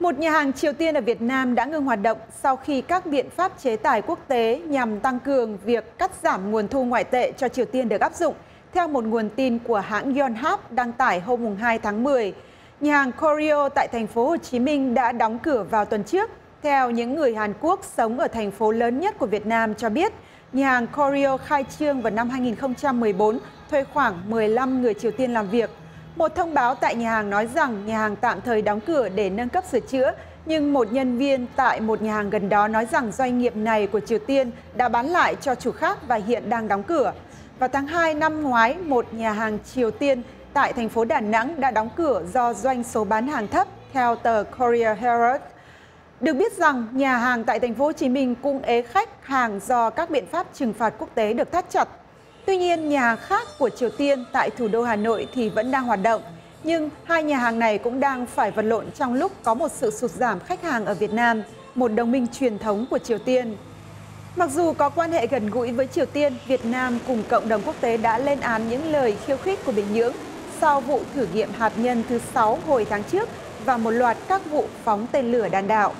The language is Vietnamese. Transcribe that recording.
một nhà hàng triều tiên ở việt nam đã ngưng hoạt động sau khi các biện pháp chế tài quốc tế nhằm tăng cường việc cắt giảm nguồn thu ngoại tệ cho triều tiên được áp dụng, theo một nguồn tin của hãng Yonhap đăng tải hôm 2 tháng mười. Nhà hàng Koryo tại thành phố hồ chí minh đã đóng cửa vào tuần trước, theo những người hàn quốc sống ở thành phố lớn nhất của việt nam cho biết, nhà hàng Koryo khai trương vào năm hai nghìn không trăm mười bốn, thuê khoảng mười lăm người triều tiên làm việc một thông báo tại nhà hàng nói rằng nhà hàng tạm thời đóng cửa để nâng cấp sửa chữa, nhưng một nhân viên tại một nhà hàng gần đó nói rằng doanh nghiệp này của triều tiên đã bán lại cho chủ khác và hiện đang đóng cửa. Vào tháng hai năm ngoái, một nhà hàng triều tiên tại thành phố đà nẵng đã đóng cửa do doanh số bán hàng thấp, theo tờ korea herald. Được biết rằng nhà hàng tại thành phố hồ chí minh cũng ế khách hàng do các biện pháp trừng phạt quốc tế được thắt chặt tuy nhiên, nhà khác của triều tiên tại thủ đô hà nội thì vẫn đang hoạt động. Nhưng hai nhà hàng này cũng đang phải vật lộn trong lúc có một sự sụt giảm khách hàng ở việt nam, một đồng minh truyền thống của triều tiên. Mặc dù có quan hệ gần gũi với triều tiên, việt nam cùng cộng đồng quốc tế đã lên án những lời khiêu khích của bình nhưỡng sau vụ thử nghiệm hạt nhân thứ sáu hồi tháng trước và một loạt các vụ phóng tên lửa đạn đạo.